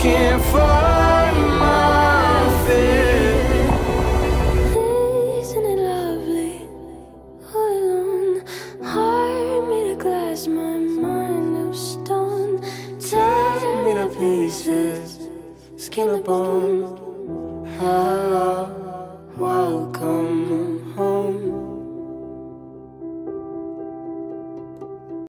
can't find my fit. Isn't it lovely? All alone, heart made of glass, my mind of stone. Tear me to pieces, skin to bone. Hello, welcome.